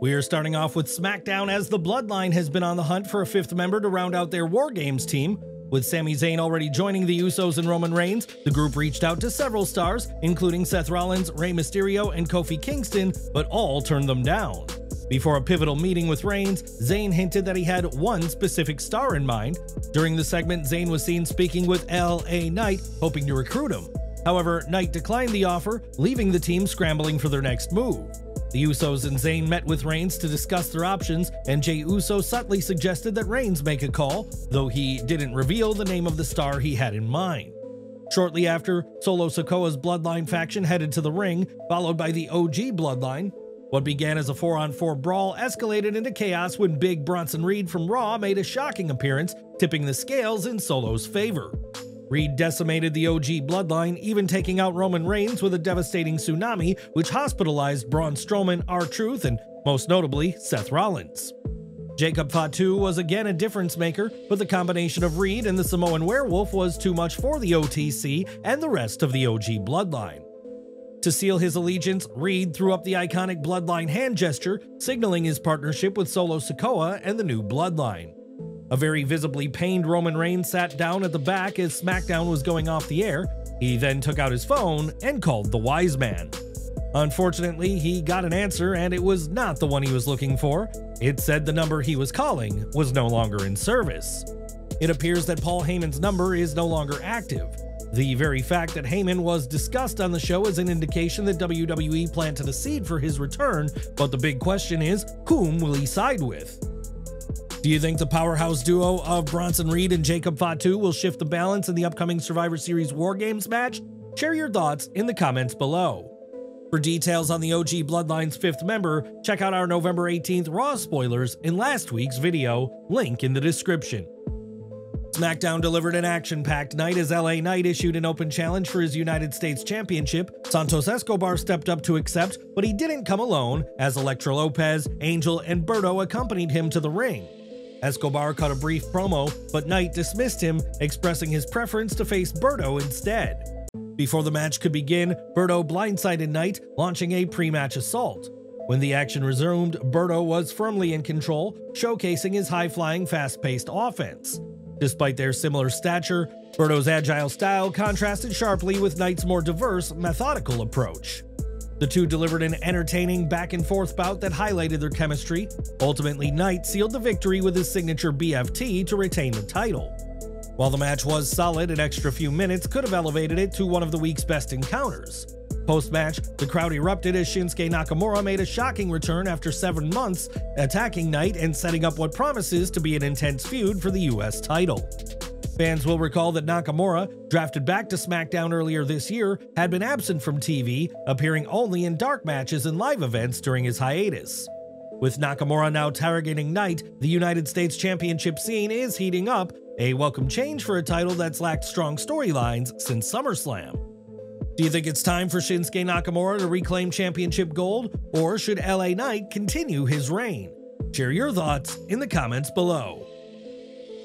We are starting off with SmackDown as the Bloodline has been on the hunt for a fifth member to round out their War Games team. With Sami Zayn already joining the Usos and Roman Reigns, the group reached out to several stars, including Seth Rollins, Rey Mysterio, and Kofi Kingston, but all turned them down. Before a pivotal meeting with Reigns, Zayn hinted that he had one specific star in mind. During the segment, Zayn was seen speaking with LA Knight, hoping to recruit him. However, Knight declined the offer, leaving the team scrambling for their next move. The Usos and Zayn met with Reigns to discuss their options, and Jey Uso subtly suggested that Reigns make a call, though he didn't reveal the name of the star he had in mind. Shortly after, Solo Sikoa's Bloodline faction headed to the ring, followed by the OG Bloodline. What began as a 4-on-4 brawl escalated into chaos when Big Bronson Reed from Raw made a shocking appearance, tipping the scales in Solo's favor. Reed decimated the OG bloodline, even taking out Roman Reigns with a devastating tsunami, which hospitalized Braun Strowman, R-Truth, and most notably, Seth Rollins. Jacob Fatu was again a difference maker, but the combination of Reed and the Samoan werewolf was too much for the OTC and the rest of the OG bloodline. To seal his allegiance, Reed threw up the iconic bloodline hand gesture, signaling his partnership with Solo Sikoa and the new bloodline. A very visibly pained Roman Reigns sat down at the back as SmackDown was going off the air. He then took out his phone and called the wise man. Unfortunately, he got an answer and it was not the one he was looking for. It said the number he was calling was no longer in service. It appears that Paul Heyman's number is no longer active. The very fact that Heyman was discussed on the show is an indication that WWE planted a seed for his return, but the big question is, whom will he side with? Do you think the powerhouse duo of Bronson Reed and Jacob Fatu will shift the balance in the upcoming Survivor Series War Games match? Share your thoughts in the comments below. For details on the OG Bloodline's fifth member, check out our November 18th Raw spoilers in last week's video, link in the description. SmackDown delivered an action-packed night as LA Knight issued an open challenge for his United States Championship. Santos Escobar stepped up to accept, but he didn't come alone, as Elektra Lopez, Angel, and Berto accompanied him to the ring. Escobar cut a brief promo, but Knight dismissed him, expressing his preference to face Berto instead. Before the match could begin, Berto blindsided Knight, launching a pre-match assault. When the action resumed, Berto was firmly in control, showcasing his high-flying, fast-paced offense. Despite their similar stature, Berto's agile style contrasted sharply with Knight's more diverse, methodical approach. The two delivered an entertaining back and forth bout that highlighted their chemistry. Ultimately, Knight sealed the victory with his signature BFT to retain the title. While the match was solid, an extra few minutes could have elevated it to one of the week's best encounters. Post-match, the crowd erupted as Shinsuke Nakamura made a shocking return after seven months, attacking Knight and setting up what promises to be an intense feud for the US title. Fans will recall that Nakamura, drafted back to SmackDown earlier this year, had been absent from TV, appearing only in dark matches and live events during his hiatus. With Nakamura now targeting Knight, the United States Championship scene is heating up, a welcome change for a title that's lacked strong storylines since SummerSlam. Do you think it's time for Shinsuke Nakamura to reclaim championship gold, or should LA Knight continue his reign? Share your thoughts in the comments below.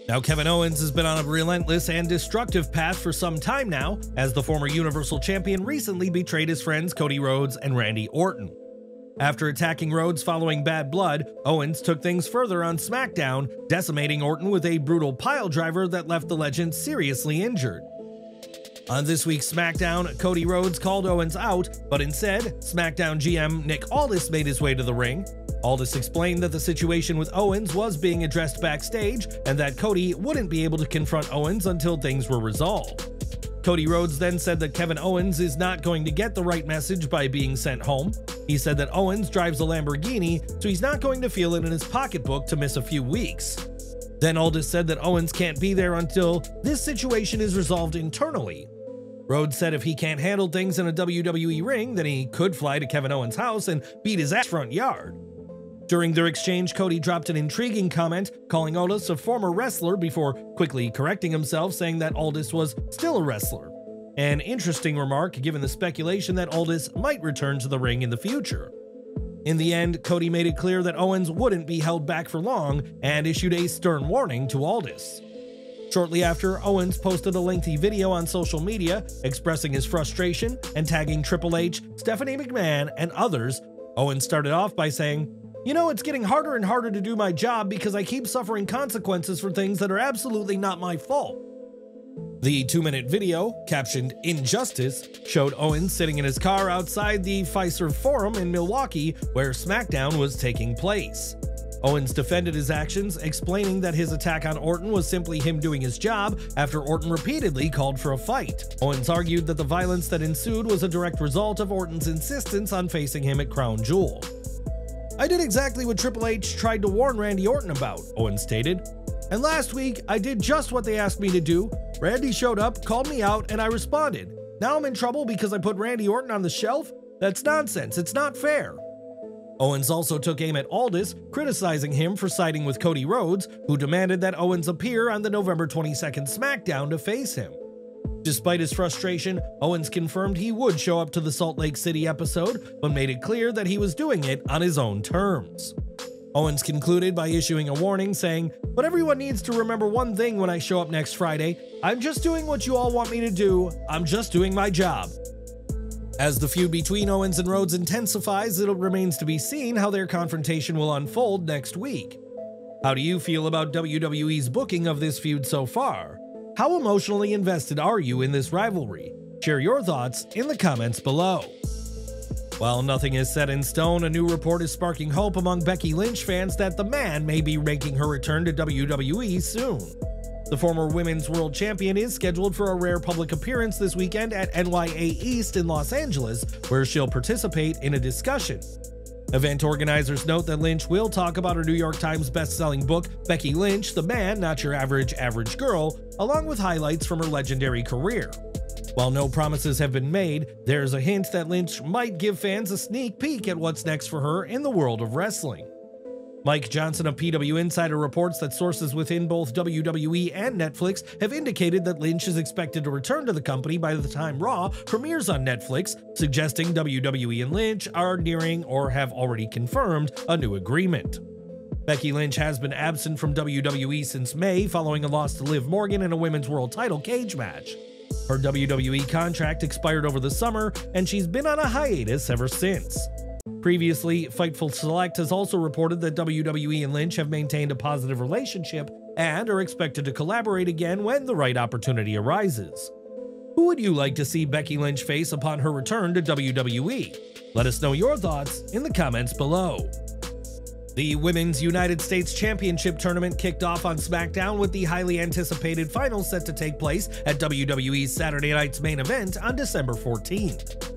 Now, Kevin Owens has been on a relentless and destructive path for some time now, as the former Universal Champion recently betrayed his friends Cody Rhodes and Randy Orton. After attacking Rhodes following bad blood, Owens took things further on SmackDown, decimating Orton with a brutal piledriver that left the legend seriously injured. On this week's SmackDown, Cody Rhodes called Owens out, but instead, SmackDown GM Nick Aldis made his way to the ring. Aldis explained that the situation with Owens was being addressed backstage and that Cody wouldn't be able to confront Owens until things were resolved. Cody Rhodes then said that Kevin Owens is not going to get the right message by being sent home. He said that Owens drives a Lamborghini, so he's not going to feel it in his pocketbook to miss a few weeks. Then Aldis said that Owens can't be there until this situation is resolved internally. Rhodes said if he can't handle things in a WWE ring, then he could fly to Kevin Owens' house and beat his ass front yard. During their exchange, Cody dropped an intriguing comment, calling Aldis a former wrestler before quickly correcting himself, saying that Aldis was still a wrestler. An interesting remark given the speculation that Aldis might return to the ring in the future. In the end, Cody made it clear that Owens wouldn't be held back for long and issued a stern warning to Aldis. Shortly after, Owens posted a lengthy video on social media expressing his frustration and tagging Triple H, Stephanie McMahon, and others. Owens started off by saying, You know, it's getting harder and harder to do my job because I keep suffering consequences for things that are absolutely not my fault. The two minute video, captioned Injustice, showed Owens sitting in his car outside the Fiserv Forum in Milwaukee where SmackDown was taking place. Owens defended his actions, explaining that his attack on Orton was simply him doing his job after Orton repeatedly called for a fight. Owens argued that the violence that ensued was a direct result of Orton's insistence on facing him at Crown Jewel. I did exactly what Triple H tried to warn Randy Orton about, Owens stated. And last week, I did just what they asked me to do. Randy showed up, called me out, and I responded. Now I'm in trouble because I put Randy Orton on the shelf? That's nonsense. It's not fair. Owens also took aim at Aldis, criticizing him for siding with Cody Rhodes, who demanded that Owens appear on the November 22nd SmackDown to face him. Despite his frustration, Owens confirmed he would show up to the Salt Lake City episode, but made it clear that he was doing it on his own terms. Owens concluded by issuing a warning saying, But everyone needs to remember one thing when I show up next Friday I'm just doing what you all want me to do, I'm just doing my job. As the feud between Owens and Rhodes intensifies, it remains to be seen how their confrontation will unfold next week. How do you feel about WWE's booking of this feud so far? How emotionally invested are you in this rivalry? Share your thoughts in the comments below. While nothing is set in stone, a new report is sparking hope among Becky Lynch fans that the man may be making her return to WWE soon. The former Women's World Champion is scheduled for a rare public appearance this weekend at NYA East in Los Angeles, where she'll participate in a discussion. Event organizers note that Lynch will talk about her New York Times best-selling book, Becky Lynch, The Man, Not Your Average Average Girl, along with highlights from her legendary career. While no promises have been made, there's a hint that Lynch might give fans a sneak peek at what's next for her in the world of wrestling. Mike Johnson of PW Insider reports that sources within both WWE and Netflix have indicated that Lynch is expected to return to the company by the time Raw premieres on Netflix, suggesting WWE and Lynch are nearing or have already confirmed a new agreement. Becky Lynch has been absent from WWE since May following a loss to Liv Morgan in a women's world title cage match. Her WWE contract expired over the summer, and she's been on a hiatus ever since. Previously, Fightful Select has also reported that WWE and Lynch have maintained a positive relationship and are expected to collaborate again when the right opportunity arises. Who would you like to see Becky Lynch face upon her return to WWE? Let us know your thoughts in the comments below. The Women's United States Championship tournament kicked off on SmackDown with the highly anticipated finals set to take place at WWE's Saturday night's main event on December 14th.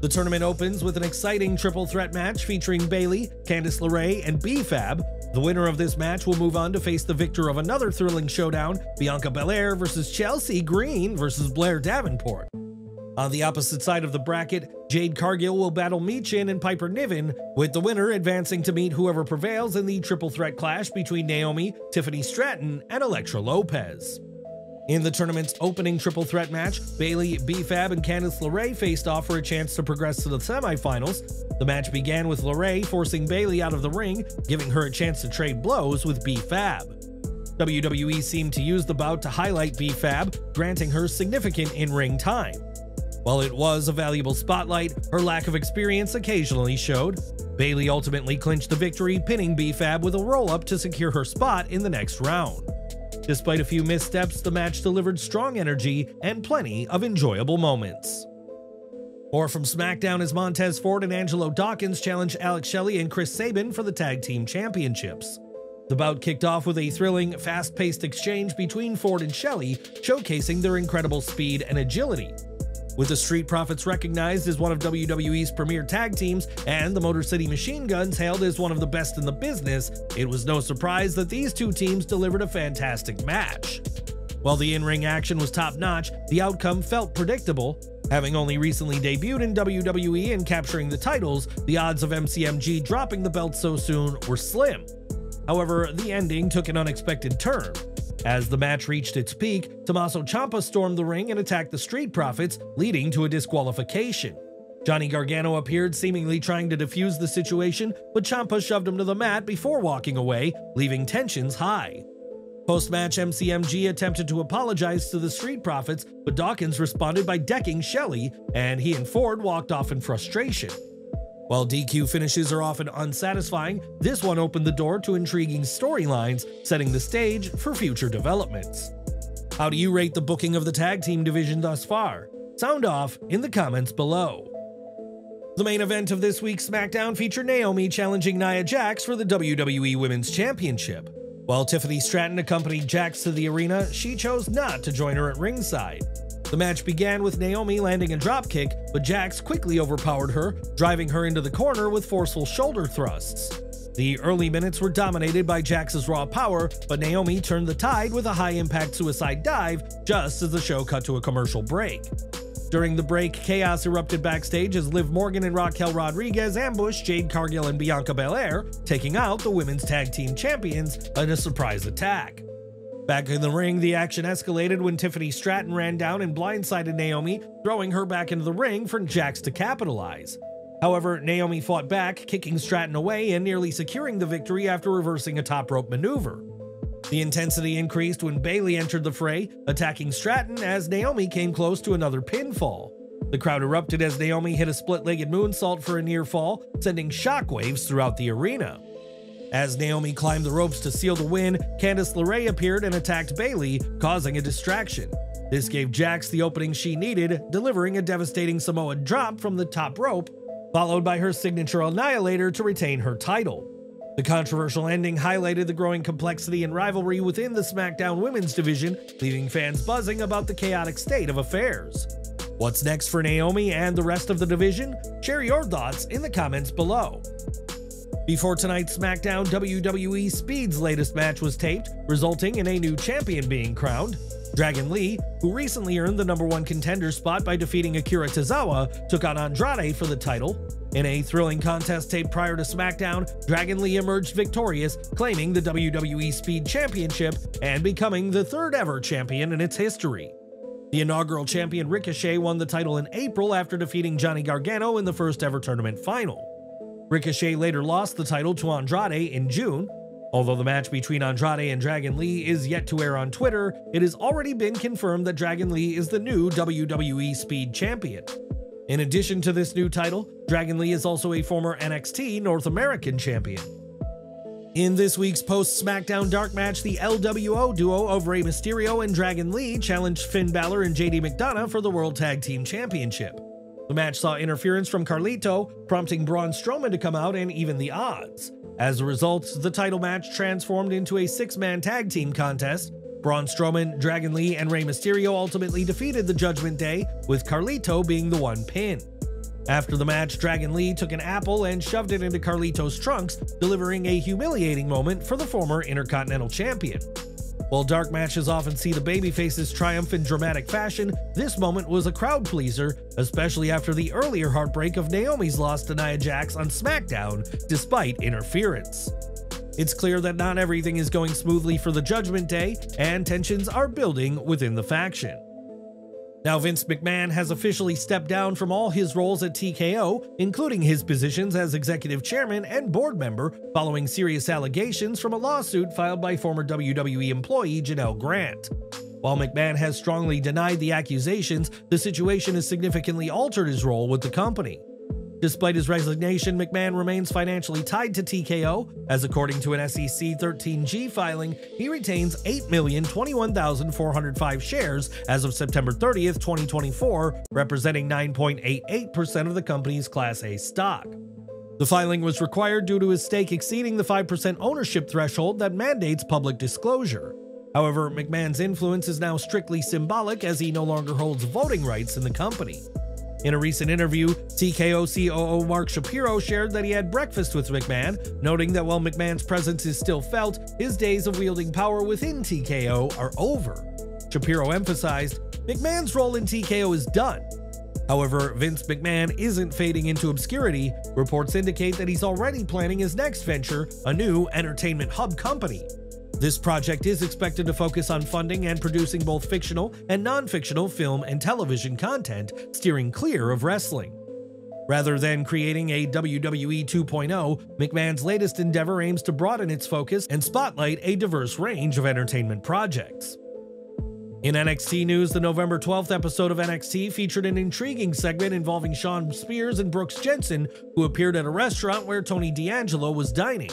The tournament opens with an exciting triple threat match featuring Bayley, Candice LeRae, and B-Fab. The winner of this match will move on to face the victor of another thrilling showdown, Bianca Belair versus Chelsea Green versus Blair Davenport. On the opposite side of the bracket, Jade Cargill will battle Michin and Piper Niven, with the winner advancing to meet whoever prevails in the triple threat clash between Naomi, Tiffany Stratton, and Elektra Lopez. In the tournament's opening triple threat match, Bayley, B-Fab, and Candice LeRae faced off for a chance to progress to the semifinals. The match began with LeRae forcing Bayley out of the ring, giving her a chance to trade blows with B-Fab. WWE seemed to use the bout to highlight B-Fab, granting her significant in-ring time. While it was a valuable spotlight, her lack of experience occasionally showed. Bayley ultimately clinched the victory, pinning B-Fab with a roll-up to secure her spot in the next round. Despite a few missteps, the match delivered strong energy and plenty of enjoyable moments. More from SmackDown as Montez Ford and Angelo Dawkins challenged Alex Shelley and Chris Sabin for the Tag Team Championships. The bout kicked off with a thrilling, fast paced exchange between Ford and Shelley, showcasing their incredible speed and agility. With the Street Profits recognized as one of WWE's premier tag teams and the Motor City Machine Guns hailed as one of the best in the business, it was no surprise that these two teams delivered a fantastic match. While the in ring action was top notch, the outcome felt predictable. Having only recently debuted in WWE and capturing the titles, the odds of MCMG dropping the belt so soon were slim. However, the ending took an unexpected turn. As the match reached its peak, Tommaso Ciampa stormed the ring and attacked the Street Profits, leading to a disqualification. Johnny Gargano appeared, seemingly trying to defuse the situation, but Ciampa shoved him to the mat before walking away, leaving tensions high. Post-match, MCMG attempted to apologize to the Street Profits, but Dawkins responded by decking Shelley, and he and Ford walked off in frustration. While DQ finishes are often unsatisfying, this one opened the door to intriguing storylines, setting the stage for future developments. How do you rate the booking of the tag team division thus far? Sound off in the comments below. The main event of this week's SmackDown featured Naomi challenging Nia Jax for the WWE Women's Championship. While Tiffany Stratton accompanied Jax to the arena, she chose not to join her at ringside. The match began with Naomi landing a dropkick, but Jax quickly overpowered her, driving her into the corner with forceful shoulder thrusts. The early minutes were dominated by Jax's raw power, but Naomi turned the tide with a high-impact suicide dive just as the show cut to a commercial break. During the break, chaos erupted backstage as Liv Morgan and Raquel Rodriguez ambushed Jade Cargill and Bianca Belair, taking out the women's tag team champions in a surprise attack. Back in the ring, the action escalated when Tiffany Stratton ran down and blindsided Naomi, throwing her back into the ring for Jax to capitalize. However, Naomi fought back, kicking Stratton away and nearly securing the victory after reversing a top rope maneuver. The intensity increased when Bayley entered the fray, attacking Stratton as Naomi came close to another pinfall. The crowd erupted as Naomi hit a split-legged moonsault for a near fall, sending shockwaves throughout the arena. As Naomi climbed the ropes to seal the win, Candice LeRae appeared and attacked Bayley, causing a distraction. This gave Jax the opening she needed, delivering a devastating Samoa drop from the top rope, followed by her signature Annihilator to retain her title. The controversial ending highlighted the growing complexity and rivalry within the SmackDown women's division, leaving fans buzzing about the chaotic state of affairs. What's next for Naomi and the rest of the division? Share your thoughts in the comments below. Before tonight's SmackDown, WWE Speed's latest match was taped, resulting in a new champion being crowned. Dragon Lee, who recently earned the number one contender spot by defeating Akira Tozawa, took on Andrade for the title. In a thrilling contest taped prior to SmackDown, Dragon Lee emerged victorious, claiming the WWE Speed Championship and becoming the third ever champion in its history. The inaugural champion Ricochet won the title in April after defeating Johnny Gargano in the first ever tournament final. Ricochet later lost the title to Andrade in June. Although the match between Andrade and Dragon Lee is yet to air on Twitter, it has already been confirmed that Dragon Lee is the new WWE Speed Champion. In addition to this new title, Dragon Lee is also a former NXT North American Champion. In this week's post SmackDown Dark match, the LWO duo of Rey Mysterio and Dragon Lee challenged Finn Balor and JD McDonagh for the World Tag Team Championship. The match saw interference from Carlito, prompting Braun Strowman to come out and even the odds. As a result, the title match transformed into a six-man tag team contest. Braun Strowman, Dragon Lee, and Rey Mysterio ultimately defeated the Judgment Day, with Carlito being the one pin. After the match, Dragon Lee took an apple and shoved it into Carlito's trunks, delivering a humiliating moment for the former Intercontinental Champion. While dark matches often see the babyfaces triumph in dramatic fashion, this moment was a crowd pleaser, especially after the earlier heartbreak of Naomi's loss to Nia Jax on SmackDown, despite interference. It's clear that not everything is going smoothly for the Judgment Day, and tensions are building within the faction. Now, Vince McMahon has officially stepped down from all his roles at TKO, including his positions as executive chairman and board member, following serious allegations from a lawsuit filed by former WWE employee Janelle Grant. While McMahon has strongly denied the accusations, the situation has significantly altered his role with the company. Despite his resignation, McMahon remains financially tied to TKO, as according to an SEC 13G filing, he retains 8,021,405 shares as of September 30th, 2024, representing 9.88% of the company's Class A stock. The filing was required due to his stake exceeding the 5% ownership threshold that mandates public disclosure. However, McMahon's influence is now strictly symbolic as he no longer holds voting rights in the company. In a recent interview, TKO COO Mark Shapiro shared that he had breakfast with McMahon, noting that while McMahon's presence is still felt, his days of wielding power within TKO are over. Shapiro emphasized, McMahon's role in TKO is done. However, Vince McMahon isn't fading into obscurity. Reports indicate that he's already planning his next venture, a new entertainment hub company. This project is expected to focus on funding and producing both fictional and non-fictional film and television content, steering clear of wrestling. Rather than creating a WWE 2.0, McMahon's latest endeavor aims to broaden its focus and spotlight a diverse range of entertainment projects. In NXT news, the November 12th episode of NXT featured an intriguing segment involving Shawn Spears and Brooks Jensen, who appeared at a restaurant where Tony D'Angelo was dining.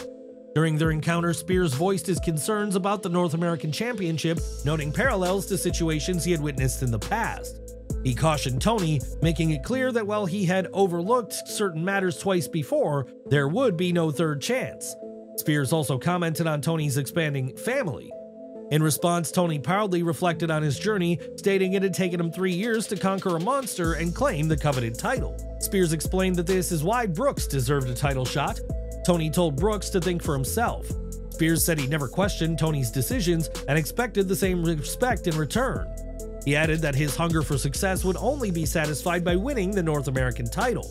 During their encounter, Spears voiced his concerns about the North American Championship, noting parallels to situations he had witnessed in the past. He cautioned Tony, making it clear that while he had overlooked certain matters twice before, there would be no third chance. Spears also commented on Tony's expanding family. In response, Tony proudly reflected on his journey, stating it had taken him three years to conquer a monster and claim the coveted title. Spears explained that this is why Brooks deserved a title shot. Tony told Brooks to think for himself. Spears said he never questioned Tony's decisions and expected the same respect in return. He added that his hunger for success would only be satisfied by winning the North American title.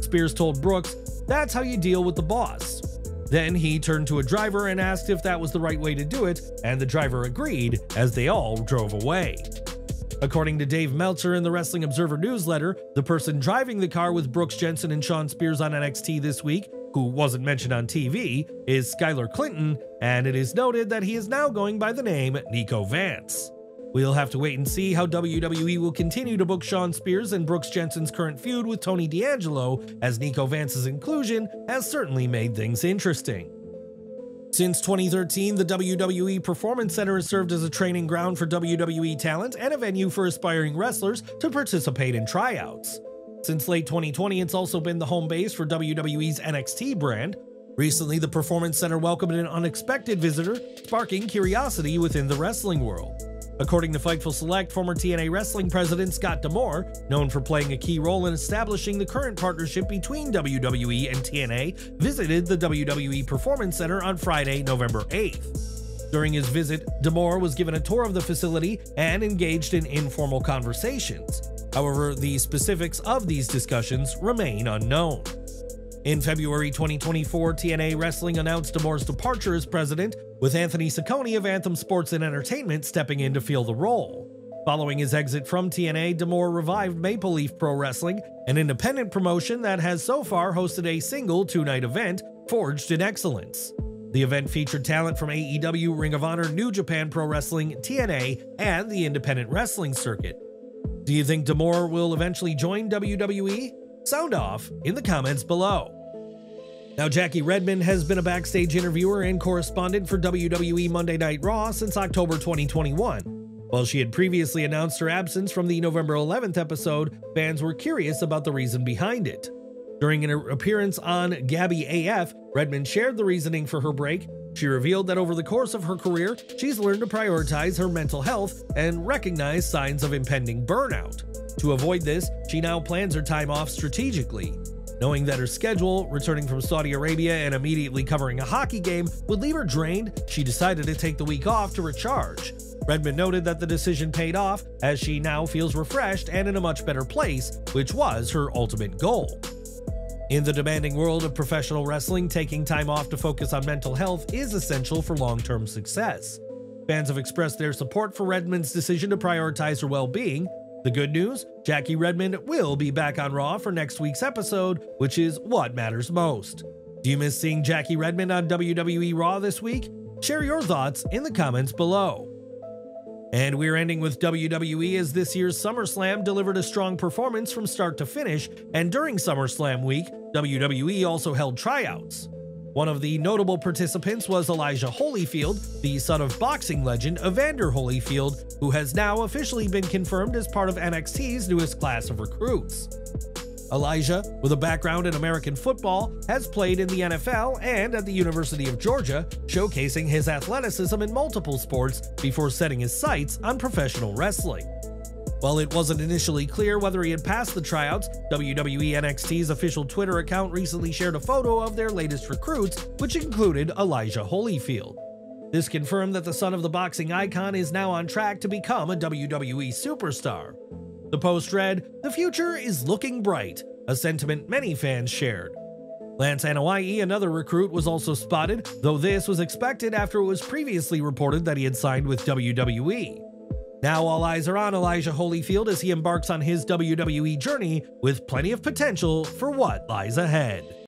Spears told Brooks, That's how you deal with the boss. Then he turned to a driver and asked if that was the right way to do it, and the driver agreed as they all drove away. According to Dave Meltzer in the Wrestling Observer newsletter, the person driving the car with Brooks Jensen and Shawn Spears on NXT this week, who wasn't mentioned on TV, is Skylar Clinton, and it is noted that he is now going by the name Niko Vance. We'll have to wait and see how WWE will continue to book Shawn Spears and Brooks Jensen's current feud with Tony D'Angelo, as Niko Vance's inclusion has certainly made things interesting. Since 2013, the WWE Performance Center has served as a training ground for WWE talent and a venue for aspiring wrestlers to participate in tryouts. Since late 2020, it's also been the home base for WWE's NXT brand. Recently, the Performance Center welcomed an unexpected visitor, sparking curiosity within the wrestling world. According to Fightful Select, former TNA Wrestling president Scott D'Amore, known for playing a key role in establishing the current partnership between WWE and TNA, visited the WWE Performance Center on Friday, November 8th. During his visit, D'Amore was given a tour of the facility and engaged in informal conversations. However, the specifics of these discussions remain unknown. In February 2024, TNA Wrestling announced D'Amore's departure as president, with Anthony Ciccone of Anthem Sports and Entertainment stepping in to fill the role. Following his exit from TNA, D'Amore revived Maple Leaf Pro Wrestling, an independent promotion that has so far hosted a single two night event, Forged in Excellence. The event featured talent from AEW, Ring of Honor, New Japan Pro Wrestling, TNA, and the independent wrestling circuit. Do you think D'Amore will eventually join WWE? Sound off in the comments below. Now, Jackie Redmond has been a backstage interviewer and correspondent for WWE Monday Night Raw since October 2021. While she had previously announced her absence from the November 11th episode, fans were curious about the reason behind it. During an appearance on Gabby AF, Redmond shared the reasoning for her break. She revealed that over the course of her career, she's learned to prioritize her mental health and recognize signs of impending burnout. To avoid this, she now plans her time off strategically. Knowing that her schedule, returning from Saudi Arabia and immediately covering a hockey game, would leave her drained, she decided to take the week off to recharge. Redmond noted that the decision paid off as she now feels refreshed and in a much better place, which was her ultimate goal. In the demanding world of professional wrestling, taking time off to focus on mental health is essential for long term success. Fans have expressed their support for Redmond's decision to prioritize her well being, the good news Jackie Redmond will be back on Raw for next week's episode, which is what matters most. Do you miss seeing Jackie Redmond on WWE Raw this week? Share your thoughts in the comments below. And we're ending with WWE as this year's SummerSlam delivered a strong performance from start to finish, and during SummerSlam week, WWE also held tryouts. One of the notable participants was Elijah Holyfield, the son of boxing legend Evander Holyfield, who has now officially been confirmed as part of NXT's newest class of recruits. Elijah, with a background in American football, has played in the NFL and at the University of Georgia, showcasing his athleticism in multiple sports before setting his sights on professional wrestling. While it wasn't initially clear whether he had passed the tryouts, WWE NXT's official Twitter account recently shared a photo of their latest recruits, which included Elijah Holyfield. This confirmed that the son of the boxing icon is now on track to become a WWE superstar. The post read, The future is looking bright, a sentiment many fans shared. Lance Anoa'i, another recruit, was also spotted, though this was expected after it was previously reported that he had signed with WWE. Now all eyes are on Elijah Holyfield as he embarks on his WWE journey with plenty of potential for what lies ahead.